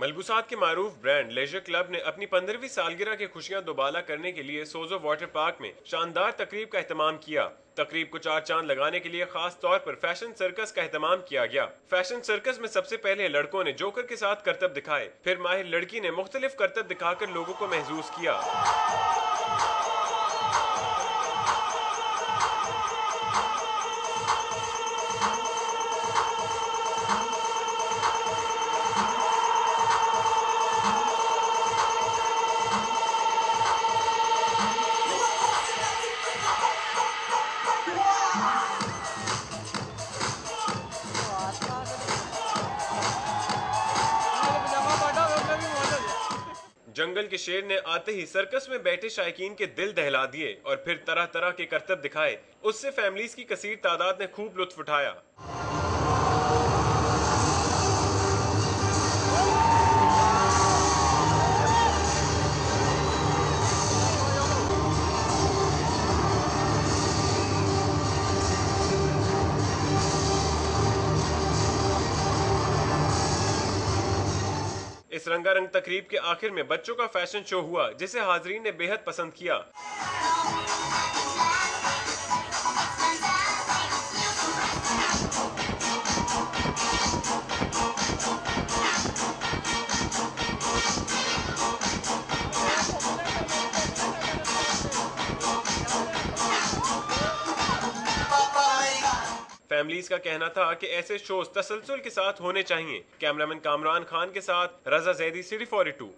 मलबूसात के मारूफ brand laser club ने अपनी पंद्रहवीं सालगिरह की खुशियाँ दोबाला करने के लिए सोजो वाटर पार्क में शानदार तकरीब का अहतमाम किया। तकरीब को चार चाँद लगाने के लिए खास तौर पर फ़ैशन सर्कस का अहतमाम किया गया। फ़ैशन सर्कस में सबसे पहले लड़कों ने जोकर के साथ करतब दिखाए, फिर माहिर लड़की ने मुख्तलिफ़ करतब दिखाकर लोगों को महसूस किया। जंगल के शेर ने आते ही सर्कस में बैठे शायकीन के दिल दहला दिए और फिर तरह तरह के करतब दिखाए। उससे फैमिलीज़ की कसीर तादाद ने खूब लुत्फ उठाया। इस रंगारंग तकरीब के आखिर में बच्चों का फ़ैशन शो हुआ, जिसे हाजरीन ने बेहद पसंद किया। फैमिलीज़ का कहना था कि ऐसे शोज़ तसलसल के साथ होने चाहिए। कैमरामैन कामरान खान के साथ, Raza Zaidi city four two